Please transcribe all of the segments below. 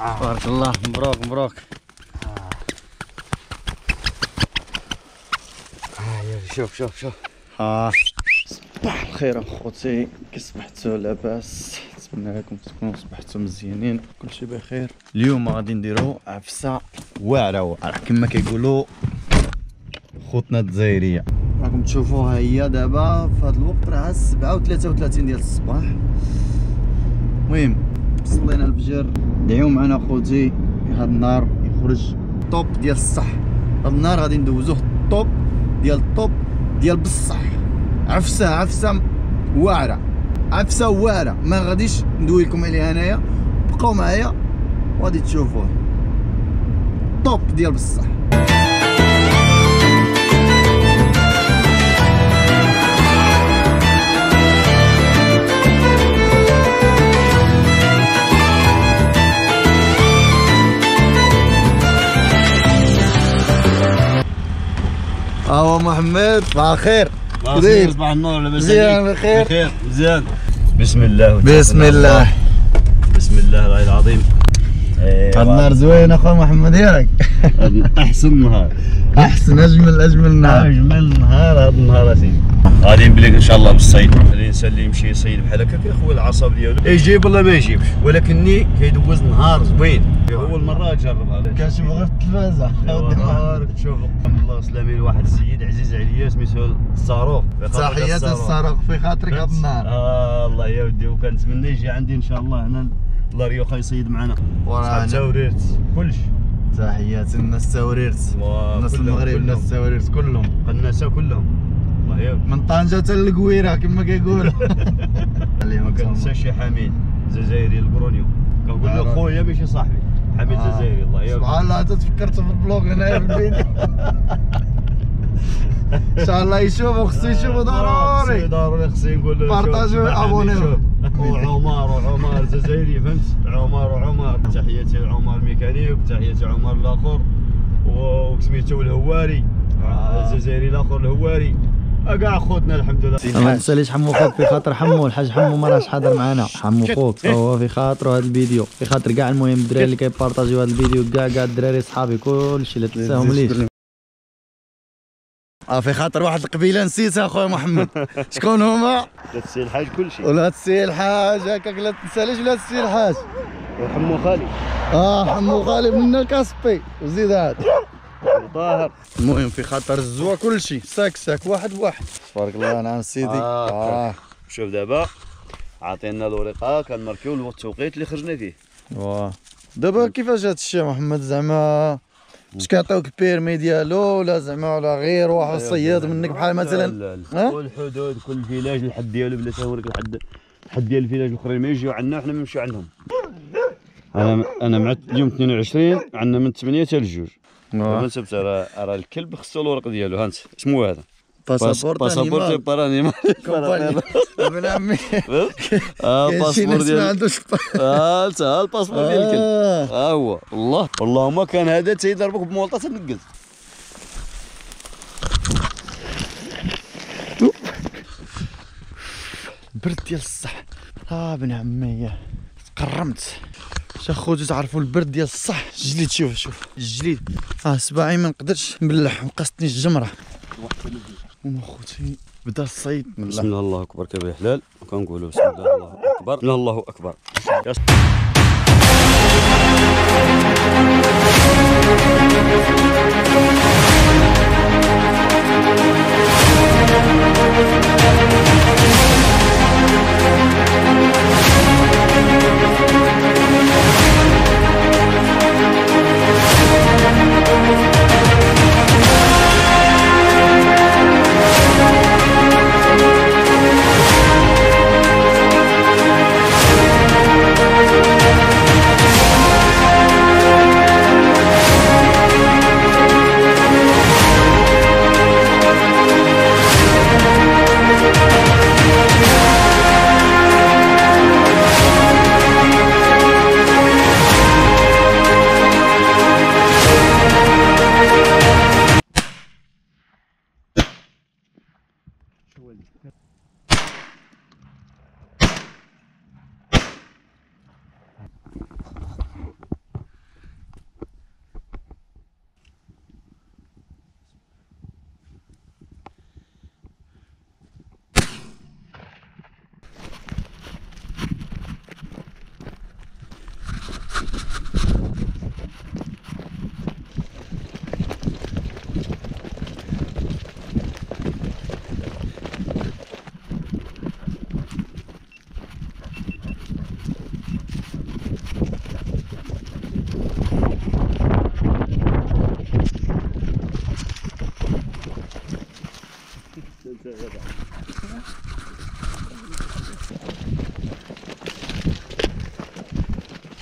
تبارك الله مبروك مبروك. آه شوف شوف شوف. ها. صباح الخير أخوتي. كي صبحتوا لاباس. نتمنى لكم تكونوا صبحتوا مزيانين. كلشي بخير. اليوم غادي نديرو عفسة واعرة واعره كما كيقولوا خوتنا الجزائرية. راكم تشوفوها هي دابا في هذا الوقت راه 7 و 33 ديال الصباح. المهم صلينا الفجر دعيو معنا اخوتي هذا النهار يخرج توب ديال الصح. هذا النهار غادي ندوزوه الطوب ديال الطوب ديال بصح عفسة عفسة واعرة عفسة واعرة. ما غاديش ندوي لكم عليها انايا بقاو معايا وغادي تشوفوه. طوب ديال بصح هو محمد صباح الخير. صباح النور لاباس مزيان؟ بخير بخير مزيان بسم الله بسم الله. بسم الله العلي العظيم. هذا النهار زوين اخويا محمد ياك أحسن نهار. أحسن أجمل أجمل نهار. أجمل نهار هذا النهار اسيدي غادي نبليك إن شاء الله بالصيد. الانسان اللي يمشي يصيد بحال هكا كيخوي العصب ديالو. يجيب ولا ما يجيبش؟ ولكني كيدوز نهار زوين. أول مرة تجربها كنشوفو غير في التلفازة. نهار تشوف الله سلامي لواحد السيد عزيز عليا سميتو الصاروخ. تحيات الصاروخ. في خاطرك هذا النهار. آه الله يا ودي وكنتمنى يجي عندي إن شاء الله. هنا الله ريوخا يصيد معنا. توريرت كلشي تحيات الناس التوريرت الله الناس المغرب. الناس التوريرت كلهم. الناس كلهم. الله من طنجة حتى للقويرة كما كيقولوا. ما كنساش شي حميد جزائري البرونيو كنقول له. خويا ماشي صاحبي. حميد آه. جزائري الله ودي سبحان الله تفكرت في ال vlog هنايا في الفيديو ان شاء الله يشوفوا خصو يشوفوا ضروري. ضروري خصني نقول له بارطاجيو وابونيو. شوف. وعمر وعمر جزائري فهمت؟ عمر وعمر تحياتي لعمر الميكانيك تحياتي عمر الآخر. وسميتو الهواري. آه. الجزائري الآخر الهواري. كاع خوتنا الحمد لله. ما تنساليش حمو خوك؟ في خاطر حمو الحاج حمو ما راهش حاضر معنا حمو خوك. فهو في خاطره هذا الفيديو. في خاطر كاع المهم الدراري اللي كيبارطاجيو هذا الفيديو. كاع كاع الدراري صحابي كلشي اللي تنساهم ليش. آه في خاطر واحد القبيلة نسيتها أخويا محمد. شكون هما؟ تسي الحاج كل شيء ولا تسي الحاج هكاك لا تنساليش ولا تسي الحاج. وحمو خالي. آه حمو غالب من الكاسبي. وزيد هاد. طاهر. المهم في خاطر الزوا كلشي. ساك ساك واحد بواحد تبارك الله نعم سيدي. آه. آه. شوف دابا عطينا الورقة كنماركيو التوقيت اللي خرجنا فيه. واه. دابا كيفاش هاد الشيء محمد؟ زعما باش كيعطيوك ال permis ديالو ولا زعما ولا غير واحد صياد منك بحال مثلا لا لا ها؟ كل حدود كل village الحد ديالو بلا تهورك الحد الحد ديال ال village الأخرين ما يجيو عندنا وحنا ما نمشيو عندهم. أنا أنا مع اليوم 22 عندنا من 8 حتى لجوج. نسبت راه راه الكلب خصو الورق ديالو ها انت شنو هذا؟ pasaporte pasaporte animal para animal compañía ابن عمي آه كاين شي passeport ناس ما ديال عندوش آه انت ها الباسبور ديال الكلب. ها هو والله ما كان هذا تيضربك بمولطه تنقز البرد ديال الصح آه بن عمي تقرمت شا خوتي تعرفوا البرد ديال الصح الجليد شوف شوف الجليد آه سباعي ما نقدرش نبلح وقصتني الجمره وما خوتي بدا الصيد من بسم الله. الله الله أكبر. كبير حلال؟ وكنقولوا بسم الله الله أكبر. بسم الله الله أكبر. يا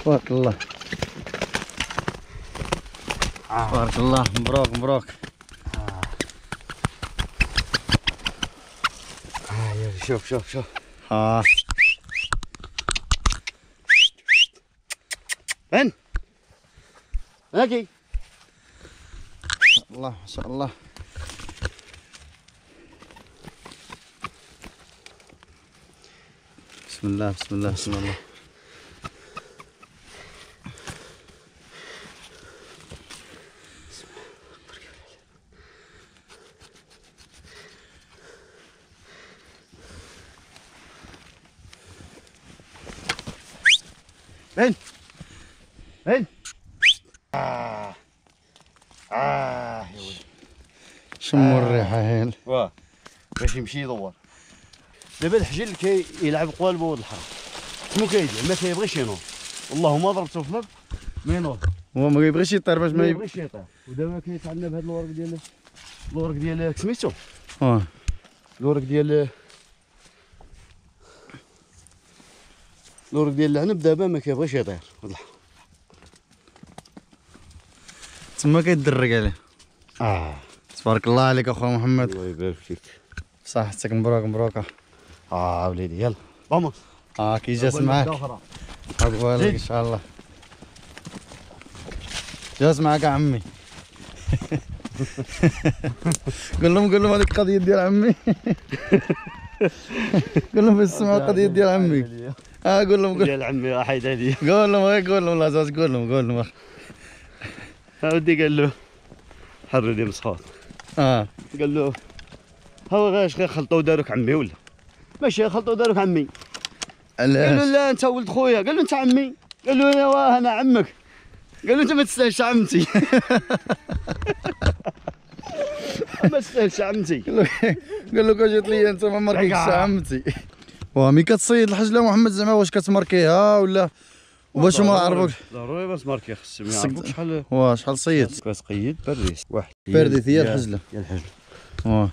تبارك الله تبارك الله مبروك مبروك آه يا شوف شوف شوف آه من هاكي الله ما شاء الله بسم الله بسم الله بسم الله من من آه آه يا ولد شموا الريحة هيل واه. باش يمشي يدور. دابا الحجل كي يلعب قوالبه ولد الحرام شنو كيدير؟ ما كيبغيش ينوض. والله ما ضربته في الأرض ما ينوض. هو ما يبغيش يطير باش ما ما يب... يبغيش يطير. ودابا كيتعلم بهذا الورق ديال الورق ديال سميتو؟ آه الورق ديال الورق ديال العنب دابا ما كيبغيش يطير. الحرام تما كيدرك عليه. آه. تبارك الله عليك أخويا محمد. الله يبارك فيك. صحتك مبروك مبروك. آه وليدي يلا. فاموس آه كي جالس معاك. عقبالك. إن شاء الله. جالس معاك عمي. قول لهم قول لهم هذيك القضية ديال عمي. قول لهم اسمعوا القضية ديال عمي. آه قول لهم قول عمي راح يدالي قول لهم قول لهم لازم قول لهم قول لهم ودي قال له حرني مسخوط آه قال له هو غاش غير خلطوا داروك عمي ولا ماشي خلطوا داروك عمي قال له لا انت ولد خويا قال له انت عمي قال له ايوا أنا عمك قال له انت ما تستاهلش عمتي ما تستاهلش عمتي قال له كون جيت لي انت ما ماركيكش عمتي ومي كتصيد الحجله محمد زعما واش كتماركيها ولا؟ واش ما عرفوك. ضروري باش ماركي خصك- يعرفوك شحال وا شحال صيد. كتقيد برديس واحد برديس هي الحجلة. هي الحجلة. وا.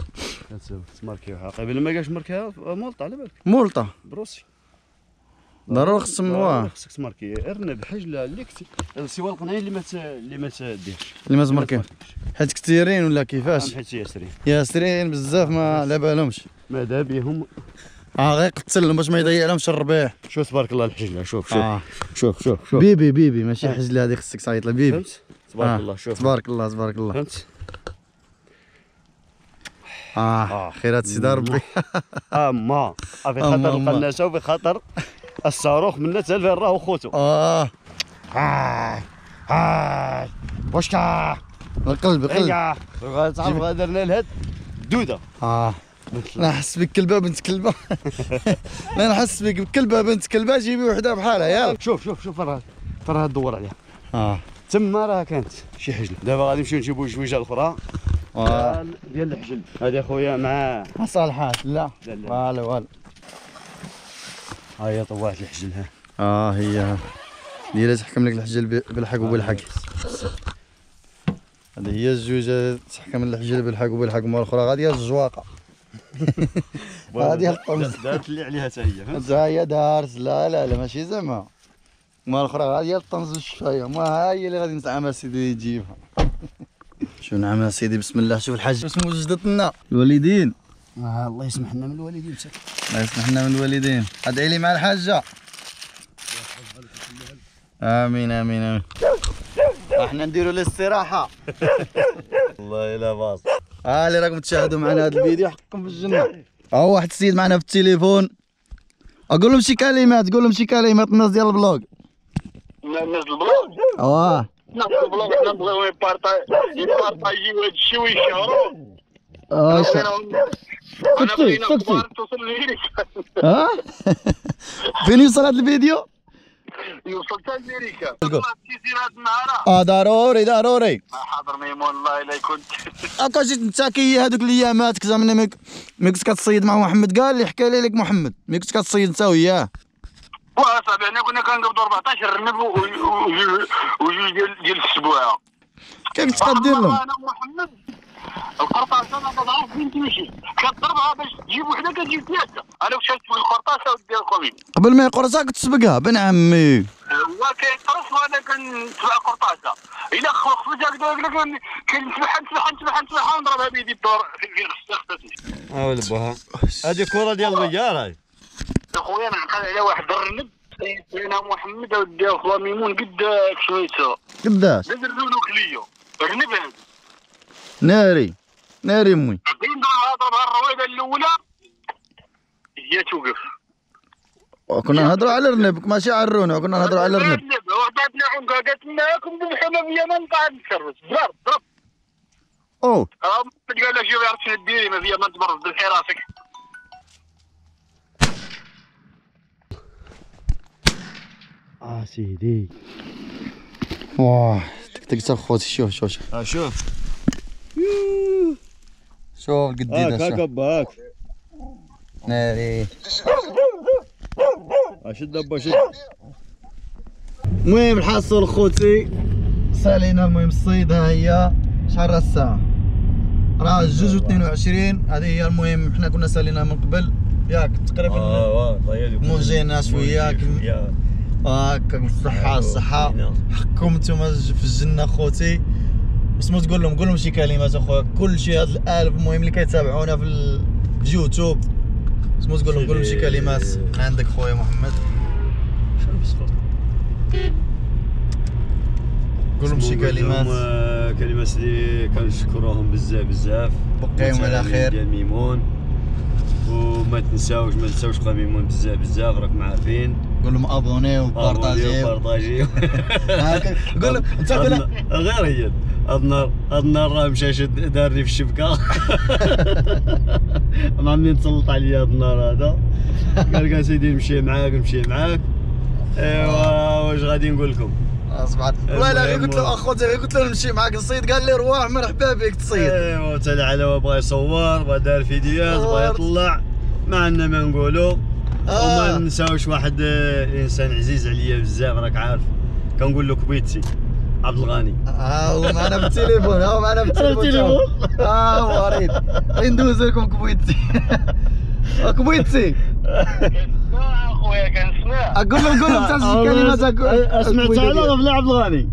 كتماركيوها قبل ما كاش ماركيها مولطة على بالك. مولطة. بروسي. ضروري ضروري واه خصك تماركي ارنب حجلة اللي كت سوا القناين اللي ما اللي ما تديرش. اللي ما تماركين حيت كثيرين ولا كيفاش؟ حيت ياسرين. ياسرين بزاف ما على بالهمش. ماذا بهم؟ آه غير قتلهم باش ما يضيع لهمش الربيع شوف تبارك الله الحجله شوف شوف آه. شوف شوف شوف. بيبي بيبي ماشي حجله هذه خصك تعيط لها. بيبي. فهمت؟ تبارك آه. الله شوف. تبارك الله تبارك الله. فهمت؟ آه آه. خيرات سيدي ربي أما في خطر. القناشه وفي خطر الصاروخ من تلفين راه وخوتو آه. هاي هاي. واش القلب القلب تعرف درنا لهاد دوده. آه. نحس بك كلبه بنت كلبه لا نحس بك بكلبه بنت كلبه جيبي وحدة بحالها يلا. شوف شوف شوف راه راه تدور عليها. آه. تما راه كانت شي حجله دابا غادي نمشيو نجيبو جويجه أخرى آه. ديال- الحجل هذه خويا مع صالحات. لا. لا لا. والو والو. ها هي طوعت الحجل ها. آه هي. هي اللي تحكم لك الحجل ب- بالحق وبالحق. هذه هي الزوجه تحكم الحجل بالحق وبالحق. وما الاخرى غادي هي الجواقة. هذه الطمس دارت اللي عليها حتى هي فهمت؟ ها هي دارت. لا لا لا ماشي زعما. ما الاخرى هي الطنز والشفايه ما ها هي اللي غادي نتعامل سيدي يجيبها. شو نعمل سيدي؟ بسم الله. شوف الحاج. اسمه جدتنا. الوالدين. آه الله يسمح لنا من الوالدين الله يسمح لنا من الوالدين. ادعي لي مع الحاجة. آمين آمين آمين. إحنا نديروا الاستراحة. والله لا باص ها اللي راكم تشاهدوا معنا هذا الفيديو. حقكم في الجنة. ها واحد السيد معنا في التليفون. أقول لهم شي كلمات قول لهم شي كلمات الناس ديال البلوغ. الناس البلوغ؟ آه. الناس البلوغ حنا نبغيو يبارطاجيو هاد الشيء ويشهروا آه توصل لامريكا ها فين يوصل هذا الفيديو؟ يوصل حتى لامريكا آه ضروري ضروري. حاضر ميمون الله إلا كنت. هكا جيت نتاكي هذوك الايامات زعما ملي ملي كنت كتصيد مع محمد؟ قال لي حكى لي لك محمد. ملي كنت كتصيد انت وياه. واصاحبي حنا كنا كنقبضوا 14 رنب وجوج ديال السبوعه كيف كدير لهم؟ أنا ومحمد القرطاسه أنا ضعف فين تمشي كتضربها باش تجيب وحدة كتجيب ثلاثة أنا واش في القرطاسه ودير الخميم قبل ما يقرصها كنت تسبقها بن عمي. هو كيقرص وأنا كنتبع قرطاسه إلا خفت هكذا هكذا كنسبح نسبح نسبح نسبح ونضربها بيدي الدور في آه ولا بوها هذه كرة ديال الميار هاي. أخويا نعقل على واحد الرنب. سيدنا محمد ودي أخويا ميمون قد سميتو قداش؟ داز الرنب كليو الرنب هذا. ناري ناري أمي. ضربها ضربها الرويده الأولى. هي توقف. كنا نهضروا على الرنب ماشي على الرونه كنا نهضروا على الرنب. وعطاتني عنقها قالت لنا راكم ذبحونا بيا ما نقعد نتشرس ضرب ضرب. أو ما تقال لها شوف عرفتي ديري ما فيها ما تبرز ذبحي راسك. آه سيدي. واه تقدر خوتي شوف شوف شوف. آه شوف شوف القديده شوف باك ناري. شد دبا شد المهم الحاصل خوتي. سالينا المهم الصيد ها هي شحال راه الساعة راه جوج و 22 هذه هي المهم. حنا كنا سالينا من قبل. ياك تقريبا آه موجينا شوية كم- هاكا بالصحة الصحة حقكم نتوما في الجنة خوتي. اسمو تقول لهم قول لهم شي كلمات أخويا. كل شي هاد الألف المهم اللي كيتابعونا في ال- في اليوتيوب. اسمو تقول لهم قول لهم شي كلمات من عندك خويا محمد. قول لهم شي كلمات. كلمات اللي كنشكروهم بزاف بزاف. بقيهم على خير. ديال ميمون. وما تنساوش ما تنساوش خويا ميمون بزاف بزاف راكم عارفين قول لهم ابونيو وبارطاجيو بارطاجيو هاكا قول لهم انت قول لهم غير هي. هاد النهار هاد النهار راه مشى شد دارني في الشبكة. ما عمرني نتسلط عليا هاد النهار هذا؟ قال لك سيدي نمشي معاك نمشي معاك. أيوا واش غادي نقول لكم؟ أصبحت. والله قلت له اخوتي قلت له نمشي معاك نصيد. قال لي روح مرحبا بك تصيد. أيوا تالي على بغى يصور بغى دار فيديوهات بغى. يطلع. ما عندنا ما نقولوا. آه. وما ننساوش واحد آه، إنسان عزيز عليا بزاف راك عارف. كنقول له كبيتي عبد الغني. ها هو معنا في التليفون ها هو معنا في التليفون. التليفون. ها هو ريت ندوز لكم كبويتي كبويتي اخويا كنسمع أقول لهم قول لهم كلمات سمعت على بلا عبد الغني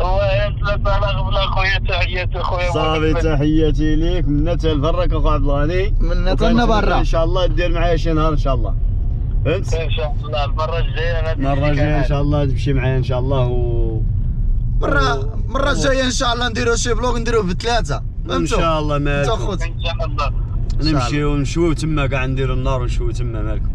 هو يسلم على قبل اخويا تحياتي اخويا صافي. تحياتي ليك. من تلفرك أخو عبد الغني. من تلنا برا. إن شاء الله دير معايا شي نهار إن شاء الله. فهمت إن شاء الله المرة الجاية المرة الجاية إن شاء الله تمشي معايا إن شاء الله و مرة مرة الجاية إن شاء الله نديرو شي بلوغ نديروه بثلاثة. إن؟ شاء الله اخوتي إن شاء الله. نمشيو نشويو تما كاع نديرو النار ونشويو تما مالكم.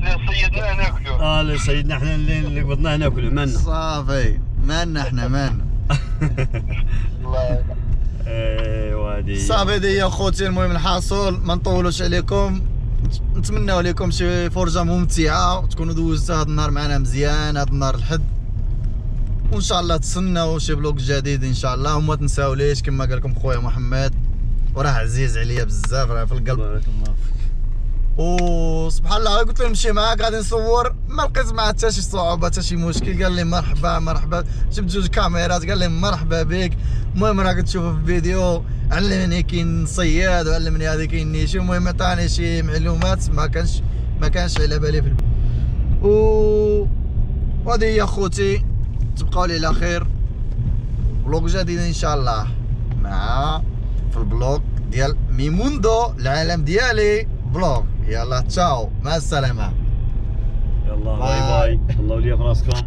لا سيدنا ناكلو آه لا سيدنا إحنا اللي قبضناه ناكلو مالنا صافي. مالنا إحنا مالنا الله ايوا هادي هي. صافي دي يا خوتي المهم الحاصل ما نطولوش عليكم. نتمناو لكم شي فرجه ممتعة وتكونوا دوزتوا هذا النهار معنا مزيان هذا النهار الحد. وإن شاء الله تسناو شي بلوك جديد إن شاء الله وما تنساو ليش كما قال لكم خويا محمد. وراه عزيز عليا بزاف راه في القلب. بارك الله فيك. وسبحان الله قلت له نمشي معاك غادي نصور ما لقيت معاه حتى شي صعوبة حتى شي مشكل. قال لي مرحبا مرحبا. جبت جوج كاميرات قال لي مرحبا بك. المهم راك تشوفوا في الفيديو علمني كي نصيد وعلمني هذه كي نيشي. المهم عطاني شي معلومات ما كانش ما كانش على بالي في. و وهذه هي اخوتي تبقاو لي على خير. vlog جديد إن شاء الله. مع في ال vlog ديال mi mundo العالم ديالي. vlog يلا chao مع السلامة. يلا bye. bye. الله وليا في راسكم